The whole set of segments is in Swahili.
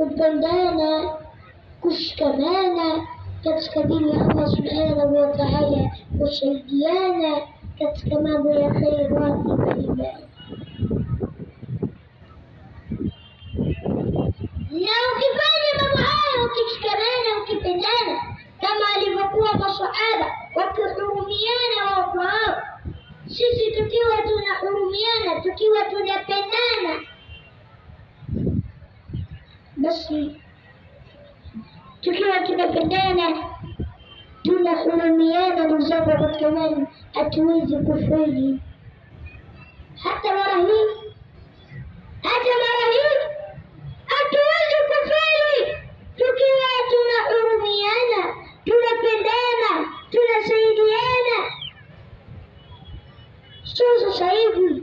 وبندانا كشكمانا كتكبير الله سبحانه وتعالى وشهديانا كتكمام يا خيرات العباد لو كفانا مبعانا وكشكمانا وكبدانا كما لفقوة مصعادة وكحروميانا وفعام sisi tukiwa tuna tukiwa tunapendana basi tukiwa tunapendana, tunahurumiana, ndugu zangu katika imani, hatuwezi kufeli hata mara hii, hata mara hii hatuwezi kufeli tukiwa tunahurumiana, tunapendana, tunasaidiana. Sio sasa hivi.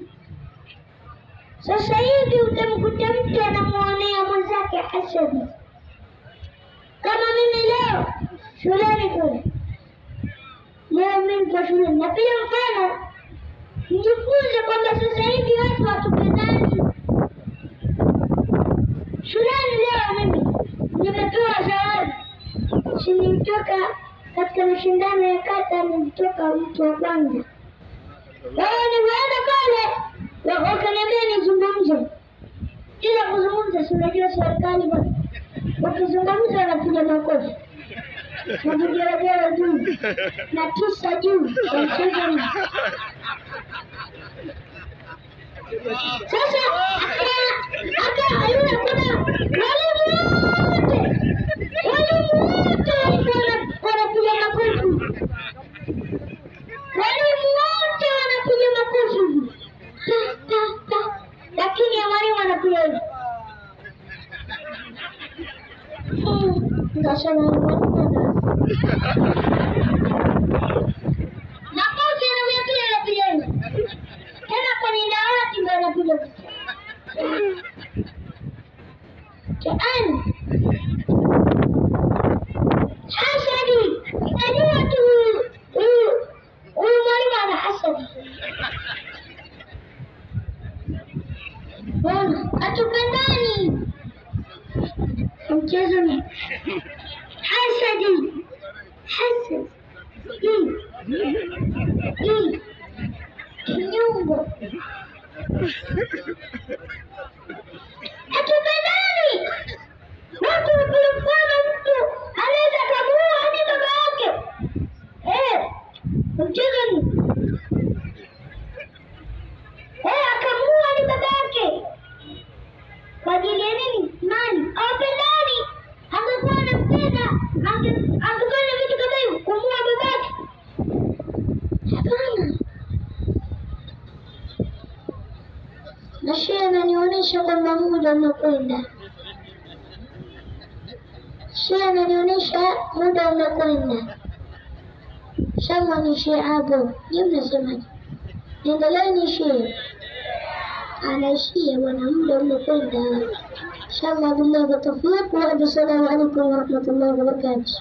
Sasa hivi utamkuta mtu anamwonea hasadi, kama mimi leo shuleni kule, leo mimi kwa shuleni. Napiga mfano, mjifunze kwamba sasa hivi watu watupendani shuleni leo mimi nimepewa zawadi, si nilitoka katika mashindano ya kata, nilitoka mtu wa kwanza. Wao nimeenda pale, wakaniambia si serikali wakizungumza wanapiga makofi na vigelegele juu na tisa juu ya mchezo. Sasa aka aka yule kuna عشان Napoleon anakuja na vijana tena kwa nenda wake ndio anakuja Quran hasadi najua tu huyu mwalimu ana hasadi Bwana atupendani Mchezo ni hasadi, hasad kinyungo hatupendani. Watu wakimfana Nashia ananionyesha kwamba muda umekwenda, Shia ananionyesha muda umekwenda. Shamwanishie hapo, ni mnasemaje? Endeleeni shie, anaishia bwana, muda umekwenda. Shamwa billahi watafiku. Wassalamu alaikum warahmatullahi wabarakatuh.